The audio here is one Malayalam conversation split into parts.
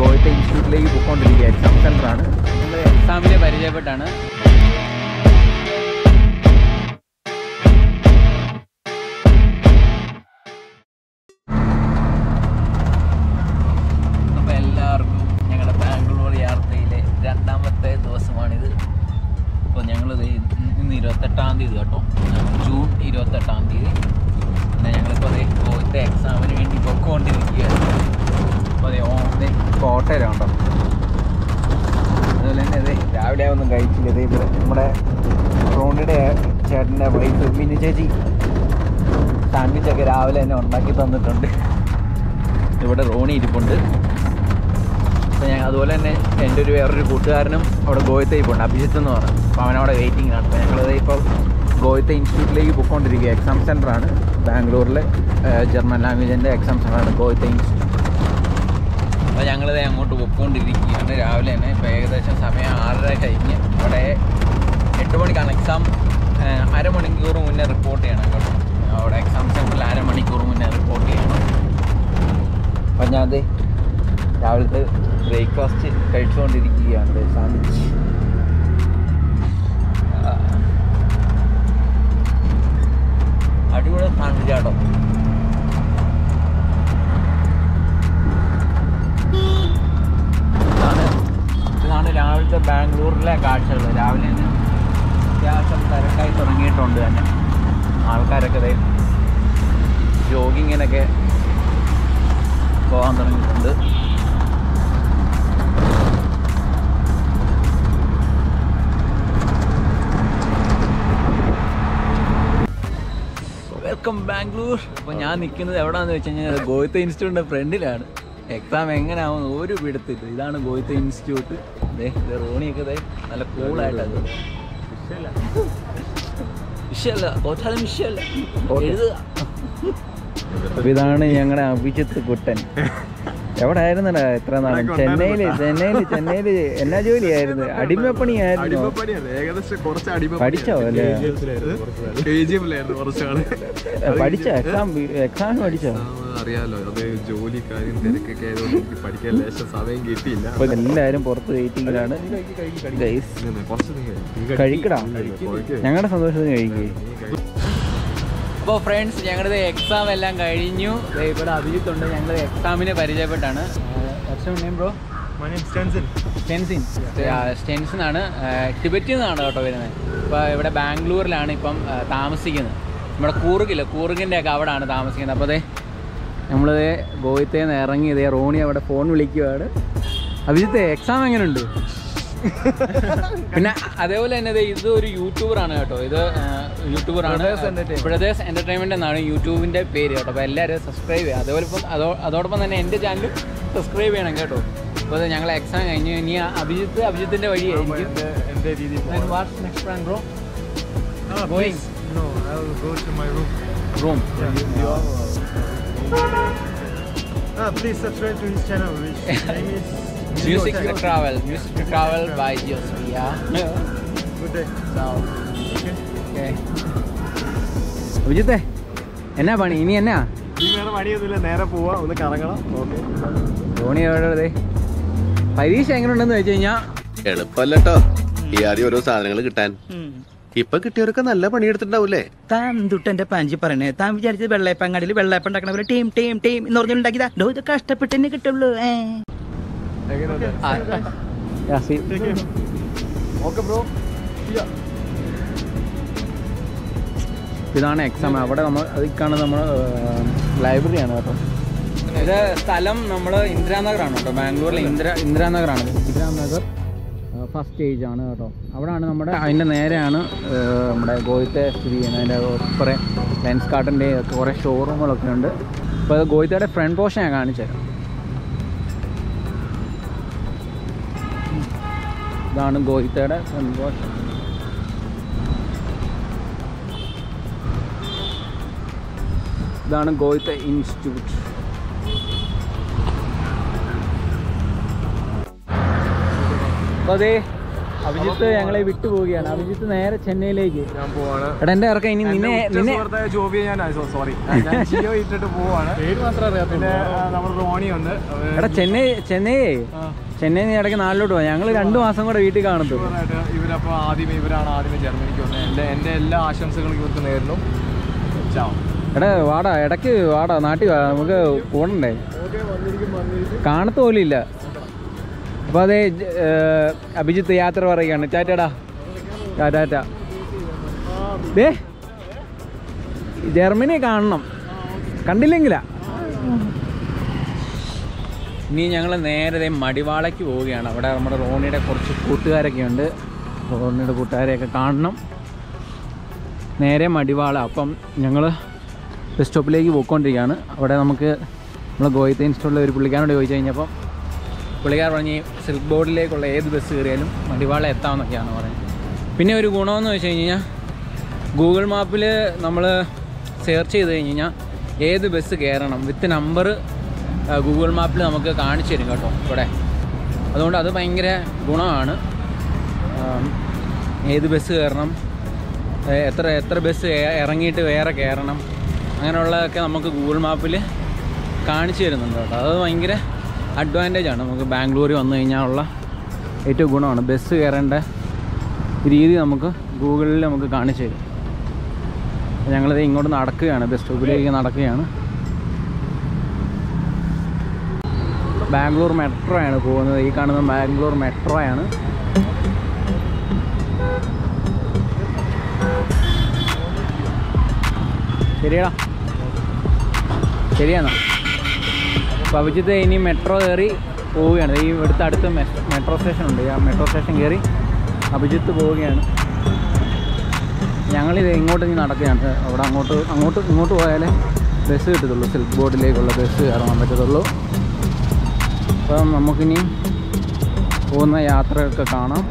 ഗോയത്തെ ഇൻസ്റ്റിറ്റ്യൂട്ടിലേക്ക് പോയിക്കൊണ്ടിരിക്കുക എക്സാം സെന്ററാണ് നമ്മൾ എക്സാമിൽ പരിചയപ്പെട്ടാണ്. കോട്ടയിലാണ് കേട്ടോ അതുപോലെ തന്നെ അതെ രാവിലെ ഒന്നും കഴിച്ചില്ല. ഇതേ നമ്മുടെ റോണിയുടെ ചേട്ടന്റെ വൈഫ് മിനി ചേച്ചി സാൻഡ്വിച്ചൊക്കെ രാവിലെ തന്നെ ഉണ്ടാക്കി തന്നിട്ടുണ്ട്. ഇവിടെ റോണി ഇരിപ്പുണ്ട്. അപ്പോൾ ഞാൻ അതുപോലെ തന്നെ എന്റെ ഒരു വേറൊരു കൂട്ടുകാരനും അവിടെ ഗോയത്തെ ഇരിപ്പുണ്ട്. അഭിജിത്ത് എന്ന് പറഞ്ഞു. അപ്പോൾ അവനവിടെ വെയിറ്റിംഗിലാണ് അപ്പോൾ ഞങ്ങളത് ഇപ്പോൾ ഗോയത്തെ ഇൻസ്റ്റിറ്റ്യൂട്ടിലേക്ക് പോയിക്കൊണ്ടിരിക്കുക എക്സാം സെന്ററാണ് ബാംഗ്ലൂരിലെ ജർമ്മൻ ലാംഗ്വേജിന്റെ എക്സാം സെന്ററാണ് ഗോയത്തെ ഇൻസ്റ്റിറ്റ്യൂട്ട് അപ്പോൾ ഞങ്ങളിത് അങ്ങോട്ട് പൊയ്ക്കൊണ്ടിരിക്കുകയാണ് രാവിലെ തന്നെ ഇപ്പോൾ ഏകദേശം സമയം ആറര കഴിഞ്ഞ് അവിടെ എട്ട് മണിക്കാണ് എക്സാം അരമണിക്കൂർ മുന്നേ റിപ്പോർട്ട് ചെയ്യണം കേട്ടോ. അവിടെ എക്സാം സെന്ററിൽ അരമണിക്കൂർ മുന്നേ റിപ്പോർട്ട് ചെയ്യണം. അപ്പം ഞാൻ അത് രാവിലത്തെ ബ്രേക്ക്ഫാസ്റ്റ് കഴിച്ചുകൊണ്ടിരിക്കുകയാണ് സാൻഡ്വിച്ച് അടിപൊളി സാൻഡ്വിച്ച് ഇതാണ് രാവിലത്തെ ബാംഗ്ലൂരിലെ കാഴ്ചകൾ. രാവിലെ തന്നെ അത്യാവശ്യം തിരക്കായി തുടങ്ങിയിട്ടുണ്ട് തന്നെ ആൾക്കാരൊക്കെ ഇതേ ജോഗിങ്ങിനൊക്കെ പോകാൻ തുടങ്ങിയിട്ടുണ്ട്. വെൽക്കം ബാംഗ്ലൂർ അപ്പോൾ ഞാൻ നിൽക്കുന്നത് എവിടെയാണെന്ന് വെച്ച് കഴിഞ്ഞാൽ ഗോയത്തെ ഇൻസ്റ്റിറ്റ്യൂട്ടിന്റെ ഫ്രണ്ടിലാണ് എക്സാം എങ്ങനെയാവും ഒരു പിടുത്തില്ല. ഇതാണ് ഗോയിത്ത ഇൻസ്റ്റിറ്റ്യൂട്ട് ഇത് റോണിയൊക്കെ ദേ നല്ല കൂളായിട്ടത് വിഷയല്ല തോറ്റാലും വിഷയമല്ല എഴുതുക. ഇതാണ് ഞങ്ങളുടെ അഭിജിത്ത് കുട്ടൻ. എവിടെ ആയിരുന്നടാ എത്ര നാളും ചെന്നൈയിൽ ചെന്നൈയിൽ ചെന്നൈയിൽ എന്നാ ജോലിയായിരുന്നു? അടിമപ്പണിയായിരുന്നു. പഠിച്ചോ അല്ലേ? പഠിച്ചോ? എക്സാം എക്സാം പഠിച്ചോ? അറിയാലോ അത് ജോലി കാര്യം തിരക്കൊക്കെ ആയതുകൊണ്ട് എനിക്ക് പഠിക്കാൻ ലേശം സമയം കിട്ടിയില്ല. അപ്പൊ എല്ലാരും പുറത്ത് വെയിറ്റിംഗിലാണ് കഴിക്കടാ. ഞങ്ങളുടെ സന്തോഷത്തിന് കഴിക്കേ. അപ്പോൾ ഫ്രണ്ട്സ് ഞങ്ങളുടെ എക്സാം എല്ലാം കഴിഞ്ഞു. ദേ ഇവിടെ അഭിജിത്തുണ്ട്. ഞങ്ങളുടെ എക്സാമിനെ പരിചയപ്പെട്ടാണ്. ബ്രോ. സ്റ്റെൻസിൻ സ്റ്റെൻസിൻ ആണ്. ടിബറ്റിൽ നിന്നാണ് കേട്ടോ വരുന്നത്. ഇപ്പോൾ ഇവിടെ ബാംഗ്ലൂരിലാണ് ഇപ്പം താമസിക്കുന്നത്. നമ്മുടെ കൂർഗില്ല? കൂർഗിന്റെ ഒക്കെ അവിടെയാണ് താമസിക്കുന്നത്. അപ്പോൾ അതെ നമ്മൾ ഗോയത്തേന്ന് ഇറങ്ങി ഇതേ റോണി അവിടെ ഫോൺ വിളിക്കുവാണ്. അഭിജിത്തെ എക്സാം എങ്ങനെ ഉണ്ട് പിന്നെ അതേപോലെ തന്നെ ഇത് ഇത് ഒരു യൂട്യൂബറാണ് കേട്ടോ. ഇത് യൂട്യൂബർ യൂട്യൂബറാണ്. ബ്രദേഴ്സ് എന്റർടൈൻമെന്റ് എന്നാണ് യൂട്യൂബിന്റെ പേര് കേട്ടോ. അപ്പോൾ എല്ലാവരും സബ്സ്ക്രൈബ് ചെയ്യുക. അതേപോലെ ഇപ്പം അതോ അതോടൊപ്പം തന്നെ എന്റെ ചാനൽ സബ്സ്ക്രൈബ് ചെയ്യണം കേട്ടോ. അപ്പോൾ ഞങ്ങൾ എക്സാം കഴിഞ്ഞു ഇനി അഭിജിത്ത് അഭിജിത്തിന്റെ വഴിയായിരിക്കും റൂം എന്റെ Ah, Going. please. Ah, subscribe to his channel, which name is Music to travel. Music to travel by Geosphere. Good day. Ciao. okay. അഭിജിത്തെ എന്നാ പണി ഇനി എന്നാ വേറെ പണിയൊന്നുമില്ല നേരെ പോവാ ഒന്ന് കറങ്ങണം ഓക്കെ ധോണി എവിടെ പരീക്ഷ എങ്ങനെയുണ്ടെന്ന് വെച്ച് കഴിഞ്ഞാൽ എളുപ്പല്ലോ ഈ ആദ്യം ഓരോ സാധനങ്ങൾ കിട്ടാൻ ഇപ്പൊ കിട്ടിയവരൊക്കെ നല്ല പണിയെടുത്തിട്ടുണ്ടാവൂലേ താൻ ദുട്ടന്റെ പാഞ്ചി പറയണേ? താൻ വിചാരിച്ചത് വെള്ളയപ്പങ്ങാടിയിൽ വെള്ളയപ്പം ഉണ്ടാക്കണ പോലെ ടീം ടീം ടീം എന്ന് പറഞ്ഞുണ്ടാക്കിയതാ ഡോ ഇത് കഷ്ടപ്പെട്ട് തന്നെ കിട്ടുള്ളൂ. ഏ. Okay bro. ഇതാണ് എക്സാം അവിടെ നമ്മൾ അതിക്കാണ് നമ്മൾ ലൈബ്രറിയാണ് കേട്ടോ. ഇത് സ്ഥലം നമ്മൾ ഇന്ദിരാനഗറാണ് കേട്ടോ. ബാംഗ്ലൂരിലെ ഇന്ദിര ഇന്ദിരാനഗറാണ്. ഇന്ദിരാനഗർ. ഫസ്റ്റ് സ്റ്റേജ് ആണ് കേട്ടോ. അവിടെയാണ് നമ്മുടെ അതിന്റെ നേരെയാണ് നമ്മുടെ ഗോയിത്തെ സ്ഥിതി ചെയ്യുന്നത്. അതിന്റെ കുറേ ലെൻസ് കാർട്ടിന്റെ കുറേ ഷോറൂമുകളൊക്കെ ഉണ്ട്. അപ്പോൾ അത് ഗോയിത്തയുടെ ഫ്രണ്ട് പോർഷൻ ഞാൻ കാണിച്ചു തരാം. ഇതാണ് ഗോയിത്തയുടെ ഫ്രണ്ട് പോർഷൻ ഇതാണ് ഗോയിത്ത ഇൻസ്റ്റിറ്റ്യൂട്ട് അപ്പോൾ അതേ അഭിജിത്ത് ഞങ്ങളെ വിട്ടു പോവുകയാണ് അഭിജിത്ത് നേരെ ചെന്നൈയിലേക്ക്. ഞാൻ പോവാണ്. എടാ എന്റെ ഇറക്കം ഇനി നിന്നെ നിന്നെ ജോബിയെ ഞാൻ സോറി ഞാൻ ജിയോ ഇട്ടിട്ട് പോവാണ്. പേര് മാത്രം അറിയാം പിന്നെ നമ്മൾ റോണി ഉണ്ട്. എടാ ചെന്നൈ ചെന്നൈ ചെന്നൈ നീ ഇടയ്ക്ക് നാട്ടിലോട്ട് പോവാ ഞങ്ങൾ രണ്ടു മാസം കൂടെ വീട്ടിൽ കാണത്തു ഇവരപ്പോൾ ആദ്യം ഇവരാണ് ആദ്യമേ ജർമ്മനിക്ക് വന്നത്. എന്റെ എന്റെ എല്ലാ ആശംസകളും ഇവർക്ക് നേരുന്നു. ചാവും എടാ വാടാ. ഇടയ്ക്ക് വാടാ. നാട്ടിൽ നമുക്ക് പോണണ്ടേ ഓക്കെ വന്നിരിക്കും വന്നിരിക്കും. കാണത്ത് പോലും ഇല്ല. അപ്പോൾ അതെ അഭിജിത്ത് യാത്ര പറയുകയാണ്. ടാറ്റടാ. ടാറ്റ ദേ ജർമ്മനി കാണണം. കണ്ടില്ലെങ്കിലാ. ഇനി ഞങ്ങൾ നേരത്തെ മടിവാളയ്ക്ക് പോവുകയാണ്. അവിടെ നമ്മുടെ റോണിയുടെ കുറച്ച് കൂട്ടുകാരൊക്കെ ഉണ്ട്. റോണിയുടെ കൂട്ടുകാരെയൊക്കെ കാണണം. നേരെ മടിവാള. അപ്പം ഞങ്ങൾ ബസ് സ്റ്റോപ്പിലേക്ക് പോയിക്കൊണ്ടിരിക്കുകയാണ്. അവിടെ നമുക്ക് നമ്മൾ ഗോയത്തെ ഇൻസ്റ്റുള്ള ഒരു പുള്ളിക്കാരോട് ചോദിച്ചു കഴിഞ്ഞപ്പം പുള്ളിക്കാർ പറഞ്ഞ് സിൽക്ക് ബോർഡിലേക്കുള്ള ഏത് ബസ് കയറിയാലും മടിവാള എത്താമെന്നൊക്കെയാണ് പറയുന്നത്. പിന്നെ ഒരു ഗുണമെന്ന് വെച്ച് കഴിഞ്ഞാൽ ഗൂഗിൾ മാപ്പിൽ നമ്മൾ സെർച്ച് ചെയ്ത് കഴിഞ്ഞ് കഴിഞ്ഞാൽ ഏത് ബസ് കയറണം വിത്ത് നമ്പർ ഗൂഗിൾ മാപ്പിൽ നമുക്ക് കാണിച്ചു തരും കേട്ടോ ഇവിടെ. അതുകൊണ്ട് അത് ഭയങ്കര ഗുണമാണ്. ഏത് ബസ് കയറണം എത്ര എത്ര ബസ് ഇറങ്ങിയിട്ട് വേറെ കയറണം അങ്ങനെയുള്ളതൊക്കെ നമുക്ക് ഗൂഗിൾ മാപ്പിൽ കാണിച്ചു തരുന്നുണ്ട് കേട്ടോ. അത് ഭയങ്കര അഡ്വാന്റേജ് ആണ്. നമുക്ക് ബാംഗ്ലൂർ വന്നു കഴിഞ്ഞാൽ ഉള്ള ഏറ്റവും ഗുണമാണ്. ബസ് കയറേണ്ട രീതി നമുക്ക് ഗൂഗിളിൽ നമുക്ക് കാണിച്ചു തരും. ഞങ്ങളിത് ഇങ്ങോട്ട് നടക്കുകയാണ്. ബസ് സ്റ്റോപ്പിലേക്ക് നടക്കുകയാണ്. ബാംഗ്ലൂർ മെട്രോ ആണ് പോകുന്നത്. ഈ കാണുന്ന ബാംഗ്ലൂർ മെട്രോ ആണ്. ശരിയടാ. ശരിയാണോ അപ്പോൾ അഭിജിത്ത് ഇനി മെട്രോ കയറി പോവുകയാണ്. ഈ ഇവിടുത്തെ അടുത്ത് മെട്രോ സ്റ്റേഷൻ ഉണ്ട്. ആ മെട്രോ സ്റ്റേഷൻ കയറി അഭിജിത്ത് പോവുകയാണ്. ഞങ്ങളിത് ഇങ്ങോട്ട് ഇനി നടക്കുകയാണ്. അവിടെ അങ്ങോട്ട് അങ്ങോട്ട് ഇങ്ങോട്ട് പോയാലേ ബസ് കിട്ടത്തുള്ളൂ. സിൽക്ക് ബോർഡിലേക്കുള്ള ബസ് കയറാൻ പറ്റത്തുള്ളൂ. അപ്പം നമുക്കിനി പോകുന്ന യാത്രയൊക്കെ കാണാം.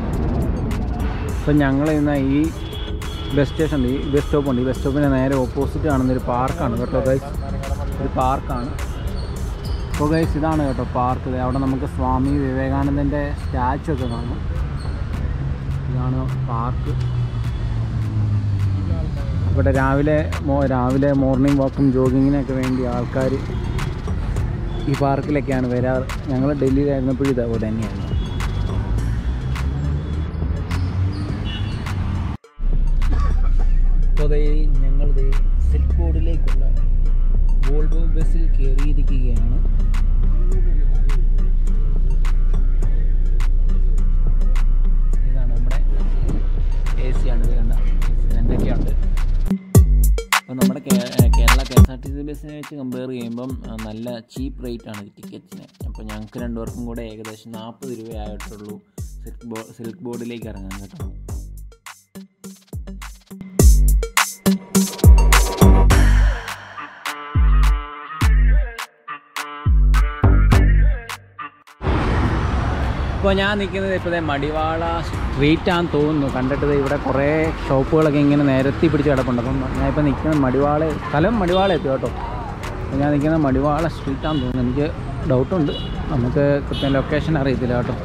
അപ്പം ഞങ്ങൾ ഇന്ന് ഈ ബസ് സ്റ്റേഷൻ ഈ ബസ് സ്റ്റോപ്പുണ്ട് ഈ ബസ് സ്റ്റോപ്പിന്റെ നേരെ ഓപ്പോസിറ്റ് കാണുന്ന ഒരു പാർക്കാണ് കേട്ടോ ഒരു പാർക്കാണ് അപ്പോൾ ഗൈസ് ഇതാണ് കേട്ടോ പാർക്ക് അവിടെ നമുക്ക് സ്വാമി വിവേകാനന്ദന്റെ സ്റ്റാച്ചു ഒക്കെ കാണാം. ഇതാണ് പാർക്ക് ഇവിടെ രാവിലെ രാവിലെ മോർണിംഗ് വാക്കും ജോഗിങ്ങിനൊക്കെ വേണ്ടി ആൾക്കാർ ഈ പാർക്കിലൊക്കെയാണ് വരാറ്. ഞങ്ങൾ ഡൽഹിയിലായിരുന്നപ്പോഴും ഇതേപോലെ തന്നെയാണ്. ഞങ്ങളുടെ ഞങ്ങൾ സിൽക്ക് ബോർഡിലേക്കുള്ള വോൾവോ ബസ്സിൽ കയറിയിരിക്കുകയാണ് ഇതാണ് നമ്മുടെ എ സി ആണ് ഇത് കണ്ട. എന്തൊക്കെയുണ്ട്? അപ്പോൾ നമ്മുടെ Kerala K S R T C ബസ്സിനെ വെച്ച് കമ്പയർ ചെയ്യുമ്പം നല്ല ചീപ്പ് റേറ്റ് ആണ് ടിക്കറ്റ്സിന് അപ്പോൾ ഞങ്ങൾക്ക് രണ്ടുപേർക്കും കൂടെ ഏകദേശം നാൽപ്പത് രൂപയായിട്ടുള്ളൂ സിൽക്ക് ബോ സിൽക്ക് ബോർഡിലേക്ക് ഇറങ്ങാൻ കേട്ടോ. ഇപ്പോൾ ഞാൻ നിൽക്കുന്നത് ഇപ്പോൾ മടിവാള സ്ട്രീറ്റ് ആണെന്ന് തോന്നുന്നു. കണ്ടിട്ട് ഇവിടെ കുറേ ഷോപ്പുകളൊക്കെ ഇങ്ങനെ നിരത്തി പിടിച്ച് കിടപ്പുണ്ട്. അപ്പം ഞാൻ ഇപ്പോൾ നിൽക്കുന്നത് മടിവാള സ്ഥലം മടിവാള എത്തി കേട്ടോ. അപ്പോൾ ഞാൻ നിൽക്കുന്നത് മടിവാള സ്ട്രീറ്റ് ആണെന്ന് തോന്നുന്നു. എനിക്ക് ഡൗട്ടുണ്ട് നമുക്ക് കൃത്യം ലൊക്കേഷൻ അറിയത്തില്ല കേട്ടോ.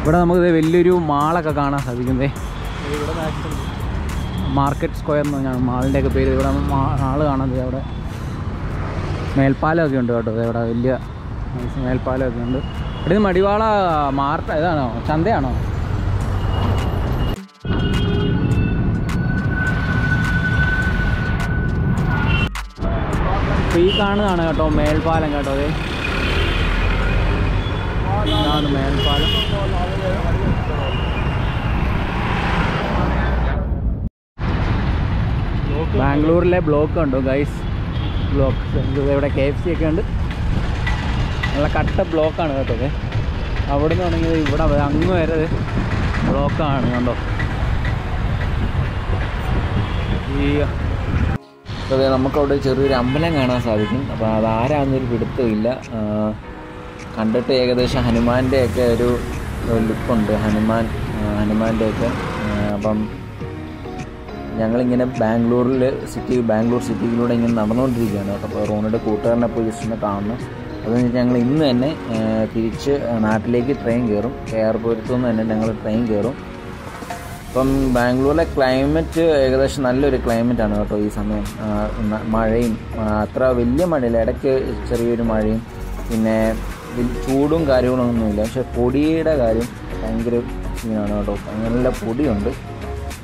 ഇവിടെ നമുക്ക് വലിയൊരു മാളൊക്കെ കാണാൻ സാധിക്കുന്നതേ മാർക്കറ്റ് സ്ക്വയർ എന്ന് പറഞ്ഞാണ് മാളിന്റെ ഒക്കെ പേര് ഇവിടെ മാ- ആൾ കാണുന്നത് അവിടെ മേൽപ്പാലമൊക്കെ ഉണ്ട് കേട്ടോ. ഇവിടെ വലിയ മേൽപ്പാലമൊക്കെ ഉണ്ട്. ഇവിടെ നിന്ന് മടിവാള മാർട്ട് ഇതാണോ? ചന്തയാണോ? ഈ കാണുന്നതാണ് കേട്ടോ മേൽപ്പാലം കേട്ടോ അതെ ഇതാണ് മേൽപ്പാലം. ബാംഗ്ലൂരിലെ ബ്ലോക്ക് ഉണ്ടോ ഗൈസ് ബ്ലോക്ക്. ഇവിടെ കെ എഫ് സി ഒക്കെ ഉണ്ട്. നല്ല കട്ട ബ്ലോക്കാണ് കേട്ടോ അവിടെ നിന്ന് തുടങ്ങിയത് ഇവിടെ അങ്ങ് വരെ ബ്ലോക്കാണ് കണ്ടോ. ഈ അതെ നമുക്കവിടെ ചെറിയൊരു അമ്പലം കാണാൻ സാധിക്കും. അപ്പോൾ അതാരാന്നൊരു പിടുത്തമില്ല കണ്ടിട്ട് ഏകദേശം ഹനുമാന്റെ ഒക്കെ ഒരു ലുക്കുണ്ട്. ഹനുമാൻ ഹനുമാന്റെയൊക്കെ അപ്പം ഞങ്ങളിങ്ങനെ ബാംഗ്ലൂരിൽ സിറ്റി ബാംഗ്ലൂർ സിറ്റിയിലൂടെ ഇങ്ങനെ നടന്നുകൊണ്ടിരിക്കുകയാണ് അപ്പോൾ റോണിയുടെ കൂട്ടുകാരനെ ഒന്ന് കാണുന്നു അത് കഴിഞ്ഞ് ഞങ്ങൾ ഇന്ന് തന്നെ തിരിച്ച് നാട്ടിലേക്ക് ട്രെയിൻ കയറും എയർപോർട്ടിൽ നിന്ന് തന്നെ ഞങ്ങൾ ട്രെയിൻ കയറും ഇപ്പം ബാംഗ്ലൂരിലെ ക്ലൈമറ്റ് ഏകദേശം നല്ലൊരു ക്ലൈമറ്റാണ് കേട്ടോ ഈ സമയം. മഴയും അത്ര വലിയ മഴയില്ല. ഇടയ്ക്ക് ചെറിയൊരു മഴയും പിന്നെ ചൂടും കാര്യങ്ങളൊന്നുമില്ല. പക്ഷെ പൊടിയുടെ കാര്യം ഭയങ്കര സീനാണ് കേട്ടോ. നല്ല പൊടിയുണ്ട്.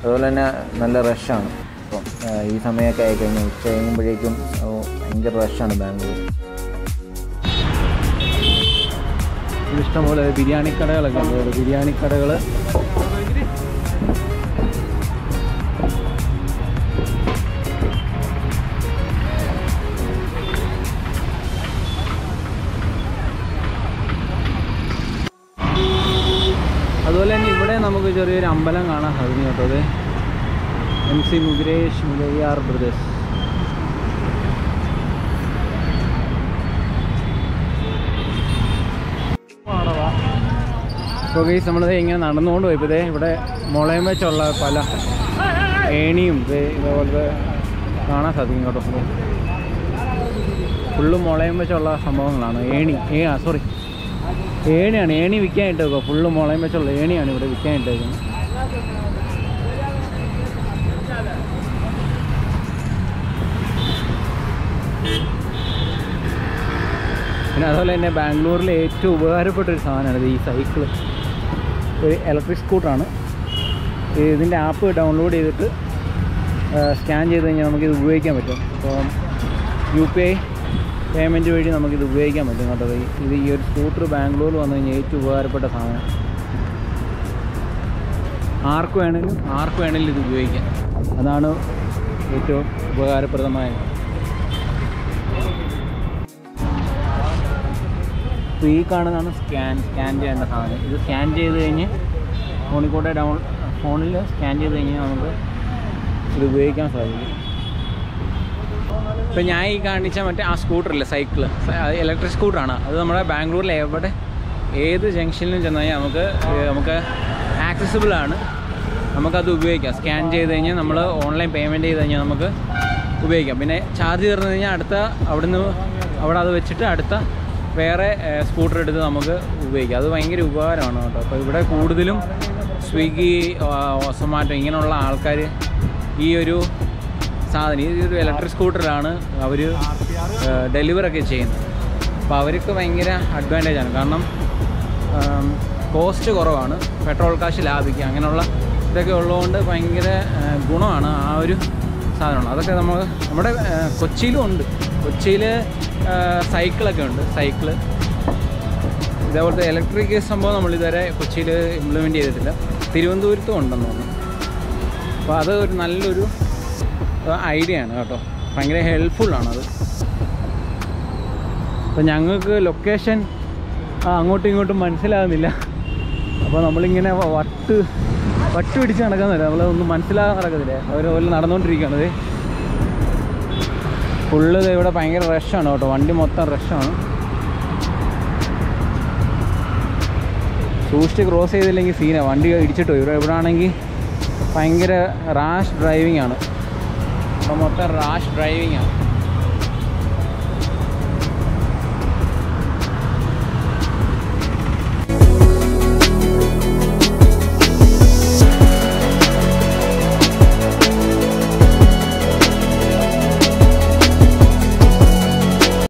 അതുപോലെ തന്നെ നല്ല റഷാണ് അപ്പം ഈ സമയമൊക്കെ ആയിക്കഴിഞ്ഞാൽ ഉച്ച കഴിയുമ്പോഴേക്കും ഭയങ്കര റഷാണ് ബാംഗ്ലൂർ. ഇഷ്ടംപോലെ ബിരിയാണി കടകളൊക്കെ ഉണ്ട്. ബിരിയാണി കടകൾ ചെറിയൊരു അമ്പലം കാണാൻ സാധിക്കും കേട്ടോ അത്. എം സി മുഗരേഷ് മുലയാർ ബ്രദേഴ്സ്. ഇപ്പോൾ ഗൈസ് നമ്മളിത് ഇങ്ങനെ നടന്നുകൊണ്ട് പോയി ഇതേ ഇവിടെ മുളയം വെച്ചുള്ള പല ഏണിയും ദേ ഇതേപോലത്തെ കാണാൻ സാധിക്കും കേട്ടോ. ഫുള്ള് മുളയം വെച്ചുള്ള സംഭവങ്ങളാണ്. ഏണി ഏ സോറി ഏണിയാണ് ഏണി വിൽക്കാനിട്ടേക്കുക ഫുള്ള് മുളയും വെച്ചുള്ള ഏണിയാണ് ഇവിടെ വിൽക്കാനിട്ടേക്കുന്നത്. പിന്നെ അതുപോലെ തന്നെ ബാംഗ്ലൂരിലെ ഏറ്റവും ഉപകാരപ്പെട്ട ഒരു സാധനമാണ് ഈ സൈക്കിൾ. ഒരു ഇലക്ട്രിക് സ്കൂട്ടറാണ്. ഇതിന്റെ ആപ്പ് ഡൗൺലോഡ് ചെയ്തിട്ട് സ്കാൻ ചെയ്ത് കഴിഞ്ഞാൽ നമുക്കിത് ഉപയോഗിക്കാൻ പറ്റും. അപ്പോൾ യു പി ഐ പേയ്മെന്റ് വഴി നമുക്കിത് ഉപയോഗിക്കാൻ പറ്റും കേട്ടോ. ഇത് ഈ ഒരു സ്കൂട്ടർ ബാംഗ്ലൂരിൽ വന്നു കഴിഞ്ഞാൽ ഏറ്റവും ഉപകാരപ്പെട്ട സാധനം. ആർക്ക് വേണമെങ്കിലും ആർക്ക് വേണമെങ്കിലും ഇത് ഉപയോഗിക്കാം. അതാണ് ഏറ്റവും ഉപകാരപ്രദമായ അപ്പോൾ ഈ കാണുന്നതാണ് സ്കാൻ സ്കാൻ ചെയ്യേണ്ട സാധനം. ഇത് സ്കാൻ ചെയ്ത് കഴിഞ്ഞ് ഫോണിൽ കൂടെ ഡൗൺ ഫോണിൽ സ്കാൻ ചെയ്ത് കഴിഞ്ഞാൽ നമുക്ക് ഇത് ഉപയോഗിക്കാൻ സാധിക്കും. ഇപ്പം ഞാൻ ഈ കാണിച്ച മറ്റേ ആ സ്കൂട്ടറില്ല സൈക്കിൾ. ഇലക്ട്രിക് സ്കൂട്ടറാണ് അത് നമ്മുടെ ബാംഗ്ലൂരിൽ എവിടെ ഏത് ജംഗ്ഷനിലും ചെന്ന് കഴിഞ്ഞാൽ നമുക്ക് നമുക്ക് ആക്സസിബിൾ ആണ്. നമുക്കത് ഉപയോഗിക്കാം. സ്കാൻ ചെയ്ത് കഴിഞ്ഞാൽ നമ്മൾ ഓൺലൈൻ പേയ്മെന്റ് ചെയ്ത് കഴിഞ്ഞാൽ നമുക്ക് ഉപയോഗിക്കാം. പിന്നെ ചാർജ് തീർന്നു കഴിഞ്ഞാൽ അടുത്ത അവിടുന്ന് അവിടെ അത് വെച്ചിട്ട് അടുത്ത വേറെ സ്കൂട്ടർ എടുത്ത് നമുക്ക് ഉപയോഗിക്കാം. അത് ഭയങ്കര ഉപകാരമാണ് കേട്ടോ. അപ്പോൾ ഇവിടെ കൂടുതലും സ്വിഗ്ഗി സൊമാറ്റോ ഇങ്ങനെയുള്ള ആൾക്കാർ ഈ ഒരു സാധനം. ഈ ഒരു ഇലക്ട്രിക് സ്കൂട്ടറിലാണ് അവർ ഡെലിവറൊക്കെ ചെയ്യുന്നത്. അപ്പോൾ അവർക്ക് ഭയങ്കര അഡ്വാന്റേജ് ആണ്. കാരണം കോസ്റ്റ് കുറവാണ്. പെട്രോൾ കാശ് ലാഭിക്കുക അങ്ങനെയുള്ള ഇതൊക്കെ ഉള്ളതുകൊണ്ട് ഭയങ്കര ഗുണമാണ് ആ ഒരു സാധനമാണ്. അതൊക്കെ നമ്മൾ നമ്മുടെ കൊച്ചിയിലും ഉണ്ട്. കൊച്ചിയിൽ സൈക്കിളൊക്കെ ഉണ്ട്. സൈക്കിൾ ഇതേപോലത്തെ ഇലക്ട്രിക് സംഭവം നമ്മൾ ഇതുവരെ കൊച്ചിയിൽ ഇംപ്ലിമെന്റ് ചെയ്തിട്ടില്ല. തിരുവനന്തപുരത്തും ഉണ്ടെന്ന് തോന്നുന്നു. അപ്പോൾ അത് ഒരു നല്ലൊരു ഐഡിയ ആണ് കേട്ടോ. ഭയങ്കര ഹെൽപ്ഫുള്ളാണത് അപ്പോൾ ഞങ്ങൾക്ക് ലൊക്കേഷൻ അങ്ങോട്ടും ഇങ്ങോട്ടും മനസ്സിലാകുന്നില്ല. അപ്പോൾ നമ്മളിങ്ങനെ വട്ട് വട്ട് പിടിച്ച് നടക്കുന്നില്ല നമ്മളൊന്നും മനസ്സിലാകാൻ നടക്കുന്നില്ല അവർ പോലെ നടന്നുകൊണ്ടിരിക്കുകയാണത് ഫുള്ള് ഇവിടെ ഭയങ്കര റഷാണ് കേട്ടോ. വണ്ടി മൊത്തം റഷാണ് സൂക്ഷിച്ച് ക്രോസ് ചെയ്തില്ലെങ്കിൽ സീനാണ് വണ്ടി ഇടിച്ചിട്ടോ ഇവിടെ ഇവിടെ ആണെങ്കിൽ ഭയങ്കര റാഷ് ഡ്രൈവിംഗ് ആണ്. ഇപ്പം മൊത്തം റാഷ് ഡ്രൈവിംഗ് ആണ്